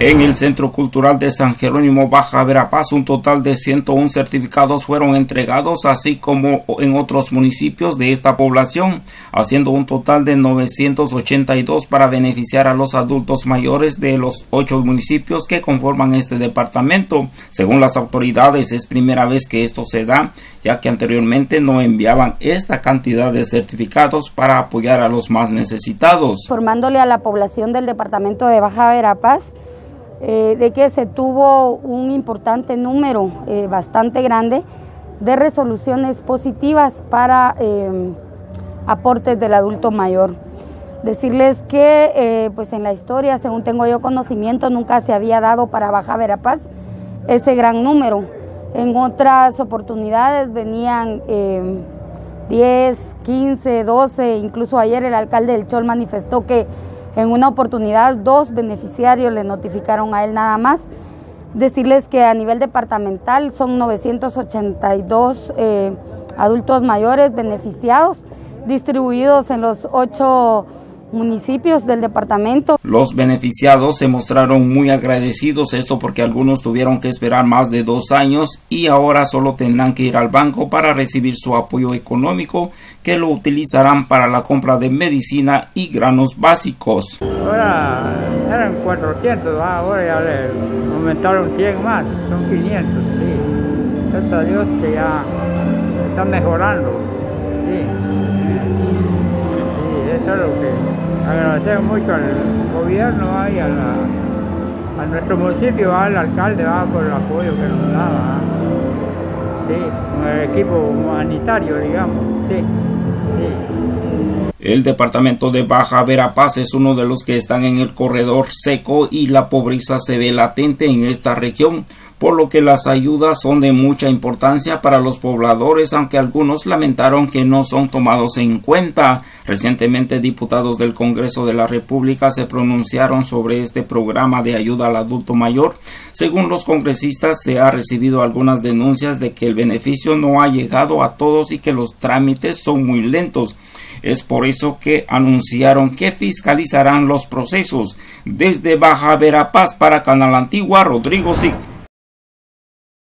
En el Centro Cultural de San Jerónimo Baja Verapaz, un total de 101 certificados fueron entregados, así como en otros municipios de esta población, haciendo un total de 982 para beneficiar a los adultos mayores de los ocho municipios que conforman este departamento. Según las autoridades, es primera vez que esto se da, ya que anteriormente no enviaban esta cantidad de certificados para apoyar a los más necesitados. Formándole a la población del departamento de Baja Verapaz, eh, de que se tuvo un importante número, eh, bastante grande, de resoluciones positivas para eh, aportes del adulto mayor. Decirles que pues en la historia, según tengo yo conocimiento, nunca se había dado para Baja Verapaz ese gran número. En otras oportunidades venían 10, 15, 12, incluso ayer el alcalde del Chol manifestó que en una oportunidad, dos beneficiarios le notificaron a él nada más. Decirles que a nivel departamental son 982 eh, adultos mayores beneficiados, distribuidos en los ocho municipios del departamento. Los beneficiados se mostraron muy agradecidos, esto porque algunos tuvieron que esperar más de dos años y ahora solo tendrán que ir al banco para recibir su apoyo económico que lo utilizarán para la compra de medicina y granos básicos. Ahora eran 400, ahora ya le aumentaron 100 más, son 500, sí. Gracias a Dios que ya están mejorando, sí que agradecemos mucho al gobierno y a, nuestro municipio, al alcalde por el apoyo que nos daba. Sí, con el equipo humanitario, digamos. Sí, El departamento de Baja Verapaz es uno de los que están en el corredor seco y la pobreza se ve latente en esta región por lo que las ayudas son de mucha importancia para los pobladores, aunque algunos lamentaron que no son tomados en cuenta. Recientemente diputados del Congreso de la República se pronunciaron sobre este programa de ayuda al adulto mayor. Según los congresistas, se ha recibido algunas denuncias de que el beneficio no ha llegado a todos y que los trámites son muy lentos. Es por eso que anunciaron que fiscalizarán los procesos. Desde Baja Verapaz para Canal Antigua, Rodrigo Sig.